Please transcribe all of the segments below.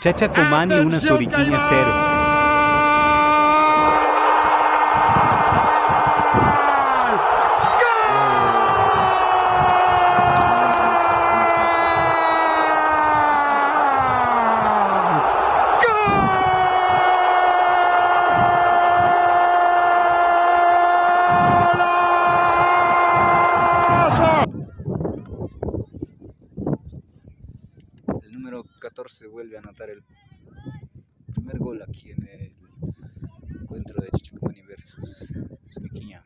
Chacha Comani, una soriquiña cero. El número 14 vuelve a anotar el primer gol aquí en el encuentro de Chichicumani versus Suriquiña.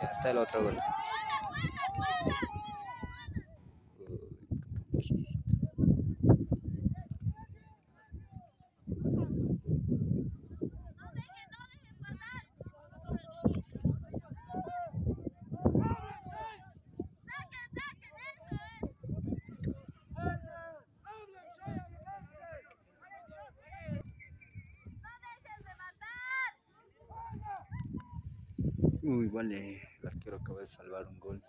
Ya está el otro gol. Uy, vale, arquero acaba de salvar un gol.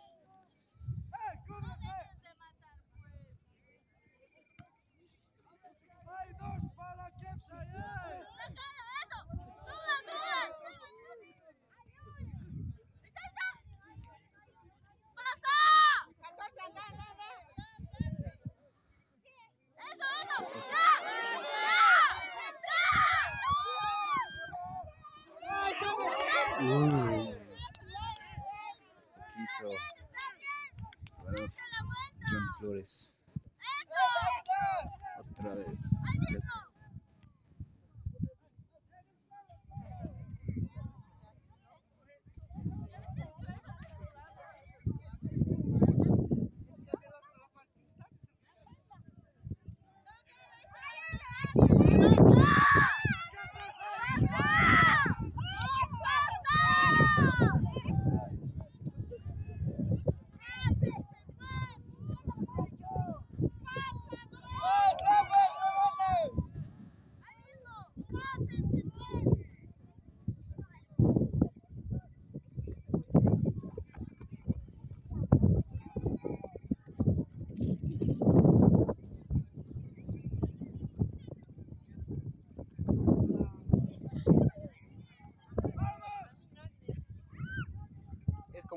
Uy, Flores. Otra vez.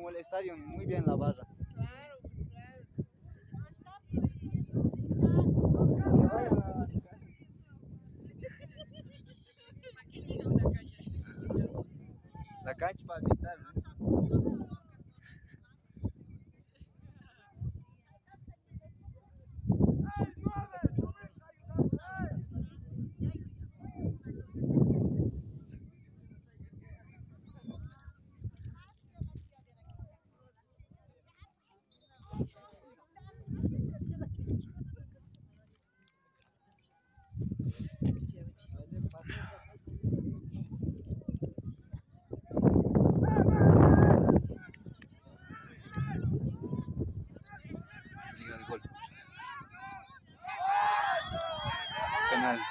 Como el estadio, muy bien la barra. La cancha para gritar, ¿no? Gol. Penal.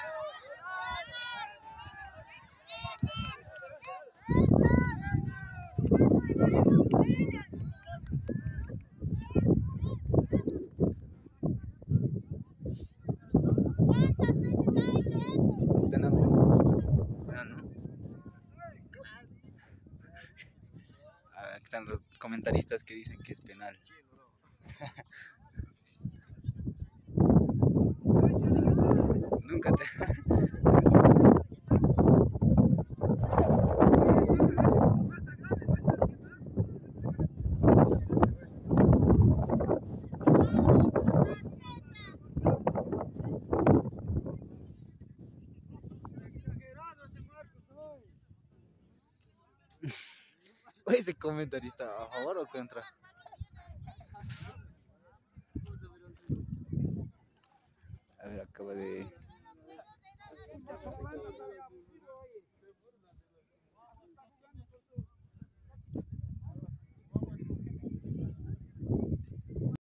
Ah, Aquí están los comentaristas que dicen que es penal. Nunca te. Oye, ese comentarista, ¿a favor o contra? A ver, acaba de